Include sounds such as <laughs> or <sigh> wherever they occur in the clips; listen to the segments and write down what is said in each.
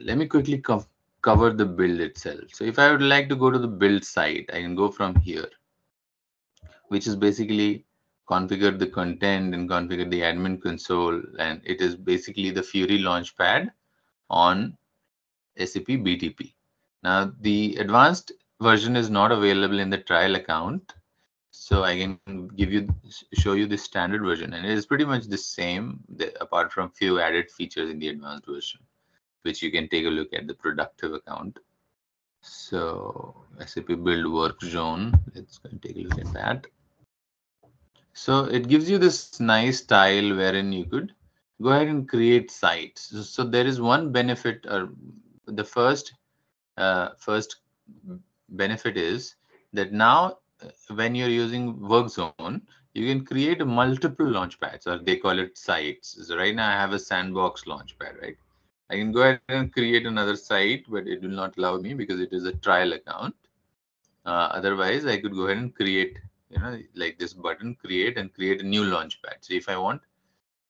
let me quickly co cover the build itself. So if I would like to go to the build site, I can go from here, which is basically configure the content and configure the admin console. And it is basically the Fiori Launchpad on SAP BTP. Now, the advanced version is not available in the trial account. So I can give you, show you the standard version and it is pretty much the same the, apart from few added features in the advanced version, which you can take a look at the productive account. So SAP build work zone, let's go and take a look at that. So it gives you this nice tile wherein you could go ahead and create sites. So, there is one benefit or the first uh, first benefit is that now uh, when you're using work zone, you can create multiple launchpads or they call it sites. So right now I have a sandbox launchpad, right? I can go ahead and create another site, but it will not allow me because it is a trial account. Uh, otherwise, I could go ahead and create, you know, like this button, create and create a new launchpad. So if I want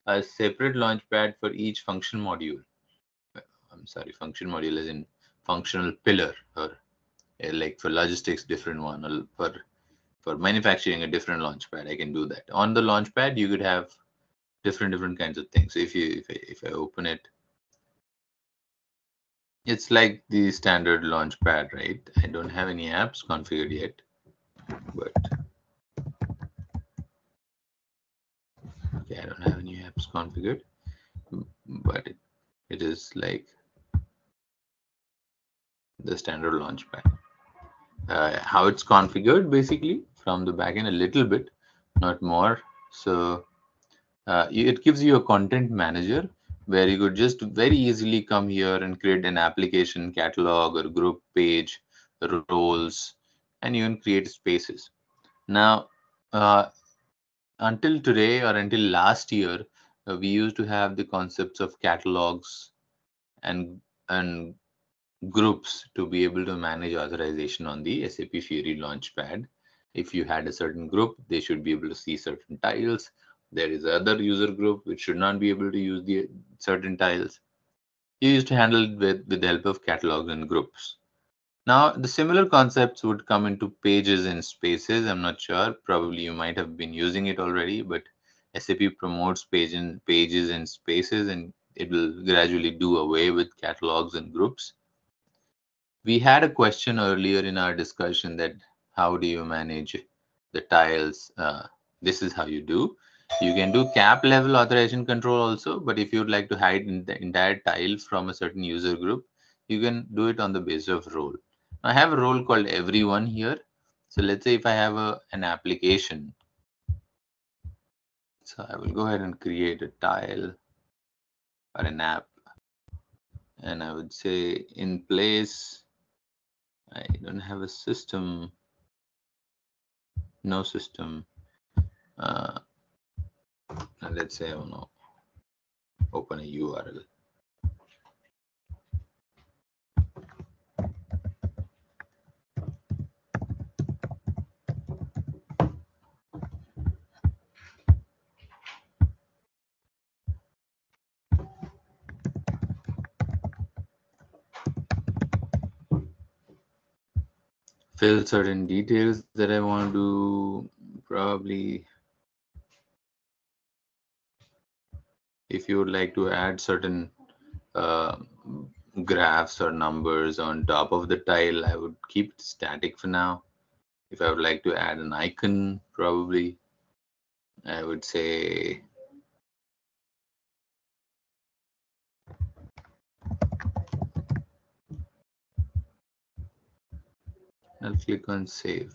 a separate launchpad for each function module, uh, I'm sorry, function module is in functional pillar or uh, like for logistics, different one or for for manufacturing a different launchpad. I can do that on the launchpad. You could have different different kinds of things. So if you if I, if I open it, it's like the standard launchpad, right? I don't have any apps configured yet, but okay, I don't have any apps configured, but it, it is like the standard launchpad. Uh, how it's configured basically from the backend a little bit, not more. So uh, it gives you a content manager where you could just very easily come here and create an application catalog or group page, roles, and even create spaces. Now, uh, until today or until last year, uh, we used to have the concepts of catalogs and and groups to be able to manage authorization on the SAP Fiori Launchpad. If you had a certain group, they should be able to see certain tiles. There is other user group which should not be able to use the certain tiles. You used to handle it with, with the help of catalogs and groups. Now, the similar concepts would come into pages and spaces. I'm not sure. Probably you might have been using it already, but SAP promotes page and pages and spaces, and it will gradually do away with catalogs and groups we had a question earlier in our discussion that how do you manage the tiles? Uh, this is how you do. You can do cap level authorization control also, but if you'd like to hide the entire tile from a certain user group, you can do it on the basis of role. I have a role called everyone here. So let's say if I have a, an application. So I will go ahead and create a tile or an app. And I would say in place I don't have a system, no system. Uh, let's say I want to open a URL. fill certain details that I want to probably if you would like to add certain uh, graphs or numbers on top of the tile, I would keep it static for now. If I would like to add an icon, probably I would say I'll click on save.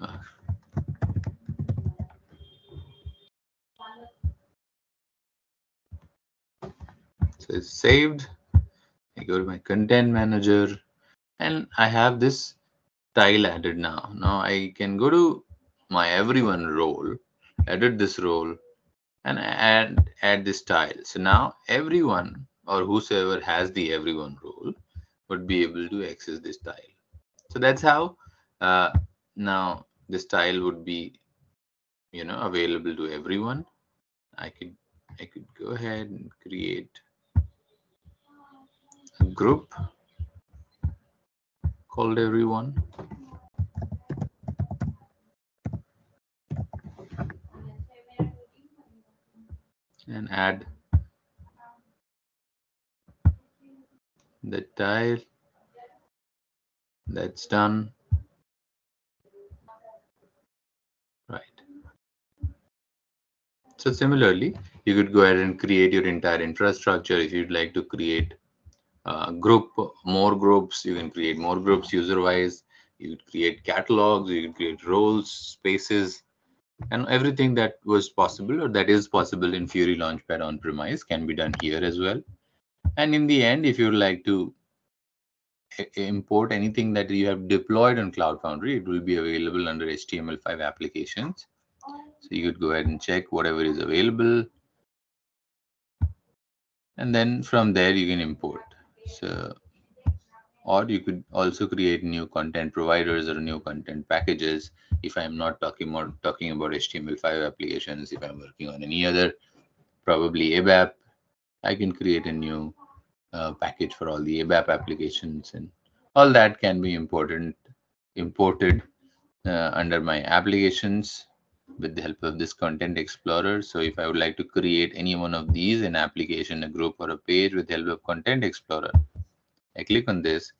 Uh, it's saved. I go to my content manager and I have this tile added now. Now I can go to my everyone role, edit this role and add add this tile. So now everyone or whosoever has the everyone role would be able to access this tile. So that's how uh, now this tile would be, you know, available to everyone. I could I could go ahead and create group. Called everyone. And add. The tile. That's done. Right. So similarly you could go ahead and create your entire infrastructure if you'd like to create a group more groups you can create more groups user wise you could create catalogs you could create roles spaces and everything that was possible or that is possible in Fiori launchpad on premise can be done here as well and in the end, if you would like to import anything that you have deployed on Cloud Foundry, it will be available under HTML5 applications. So you could go ahead and check whatever is available. And then from there you can import. So, or you could also create new content providers or new content packages. If I'm not talking about talking about HTML5 applications, if I'm working on any other, probably ABAP, I can create a new uh, package for all the ABAP applications and all that can be imported imported uh, under my applications with the help of this content explorer. So if i would like to create any one of these an application a group or a page with the help of content explorer i click on this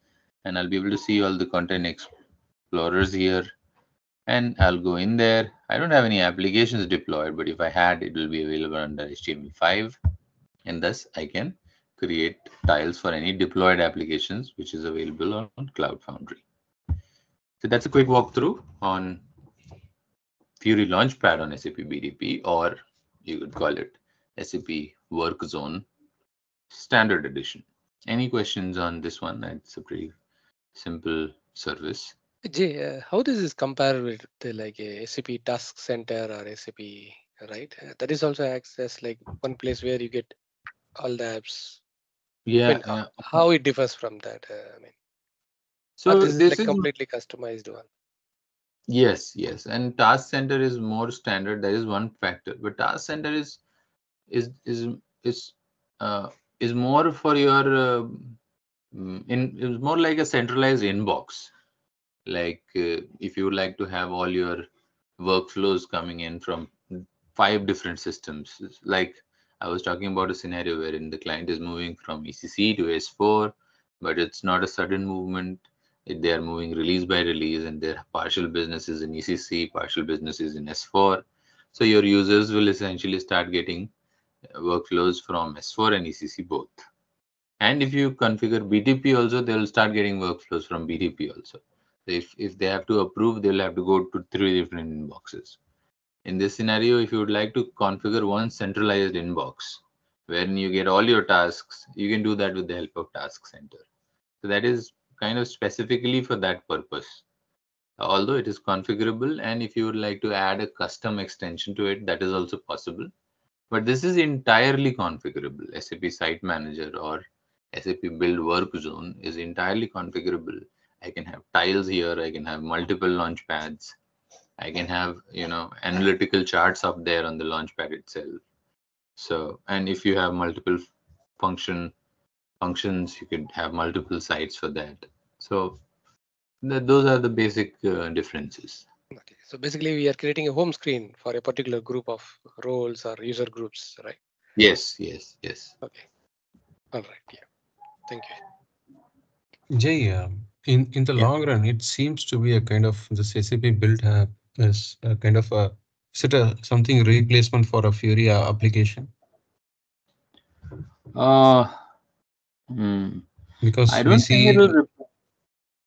and i'll be able to see all the content explorers here. And i'll go in there. I don't have any applications deployed but if i had it will be available under html5 and thus i can create tiles for any deployed applications, which is available on, Cloud Foundry. So that's a quick walkthrough on Fiori Launchpad on SAP BTP, or you could call it SAP Work Zone Standard Edition. Any questions on this one? It's a pretty simple service. Jay, uh, how does this compare with the, like a SAP Task Center or SAP, right? Uh, that is also access like one place where you get all the apps yeah, I mean, yeah. how it differs from that uh, i mean so this, this is completely customized one yes yes and task center is more standard that is one factor but task center is is is is uh, is more for your uh, in it's more like a centralized inbox like uh, if you would like to have all your workflows coming in from five different systems like I was talking about a scenario wherein the client is moving from ECC to S4, but it's not a sudden movement. They are moving release by release, and their partial businesses in ECC, partial businesses in S4. So your users will essentially start getting uh, workflows from S4 and ECC both. And if you configure BTP also, they will start getting workflows from BTP also. if, if they have to approve, they'll have to go to three different inboxes. In this scenario, if you would like to configure one centralized inbox, when you get all your tasks, you can do that with the help of Task Center. So that is kind of specifically for that purpose. Although it is configurable, and if you would like to add a custom extension to it, that is also possible. But this is entirely configurable. SAP Site Manager or SAP Build Work Zone is entirely configurable. I can have tiles here, I can have multiple launch pads, I can have, you know, analytical charts up there on the launch pad itself. So, and if you have multiple function functions, you could have multiple sites for that. So th those are the basic uh, differences. Okay. So basically we are creating a home screen for a particular group of roles or user groups, right? Yes, yes, yes. Okay. All right. Yeah. Thank you. Jay, um, in, in the yeah. long run, it seems to be a kind of this SAP Build app is a kind of a is it a something replacement for a Fiori application? Uh, hmm. because I don't we think see it'll.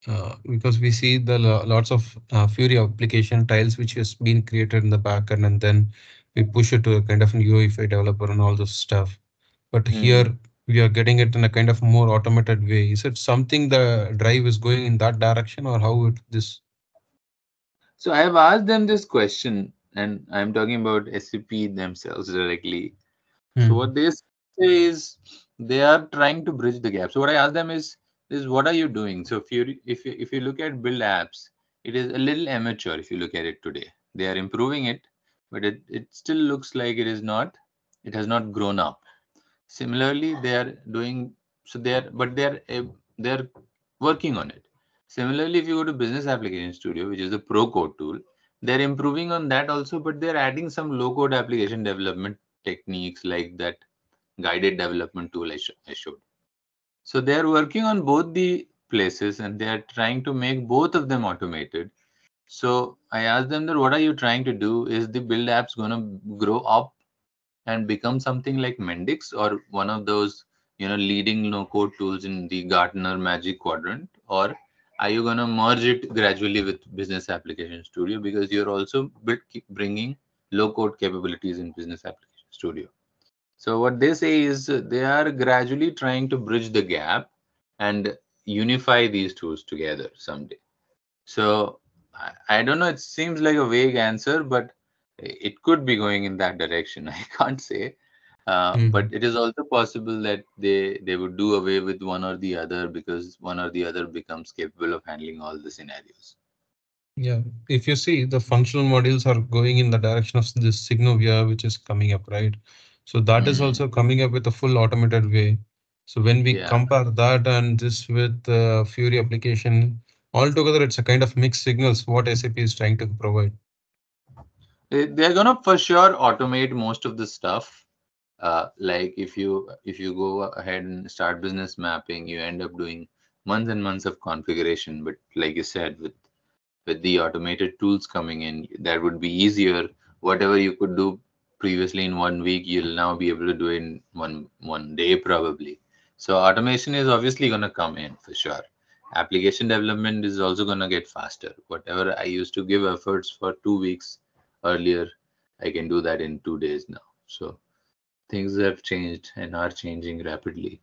uh, because we see the lo- lots of uh, Fiori application tiles which has been created in the backend and then we push it to a kind of an UEFI developer and all this stuff. But Hmm. here we are getting it in a kind of more automated way. Is it something the drive is going in that direction or how it this So I have asked them this question, and I'm talking about SAP themselves directly. So Hmm. what they say is they are trying to bridge the gap. So what I ask them is, is what are you doing? So if you if you if you look at build apps, it is a little amateur if you look at it today. They are improving it, but it, it still looks like it is not, it has not grown up. Similarly, they are doing so they're but they're eh, they're working on it similarly if you go to business application studio which is the pro code tool they're improving on that also but they're adding some low code application development techniques like that guided development tool I, sh- I showed. So they're working on both the places and they're trying to make both of them automated. So i asked them that what are you trying to do? Is the build apps going to grow up and become something like mendix or one of those you know leading no code tools in the gartner magic quadrant? Or are you going to merge it gradually with business application studio? Because you're also bringing low code capabilities in business application studio so what they say is they are gradually trying to bridge the gap and unify these tools together someday. So I, I don't know it seems like a vague answer but it could be going in that direction <laughs> i can't say. Uh, mm. but it is also possible that they they would do away with one or the other because one or the other becomes capable of handling all the scenarios. Yeah if you see the functional modules are going in the direction of this Signavio which is coming up right so that mm. is also coming up with a full automated way. So when we yeah. compare that and this with the uh, Fiori application altogether it's a kind of mixed signals what sap is trying to provide. They're gonna for sure automate most of the stuff. Uh, like if you if you go ahead and start business mapping you end up doing months and months of configuration. But like you said with with the automated tools coming in that would be easier. Whatever you could do previously in one week you'll now be able to do it in one one day probably. So automation is obviously going to come in for sure. Application development is also going to get faster. Whatever i used to give efforts for two weeks earlier i can do that in two days now. So things have changed and are changing rapidly.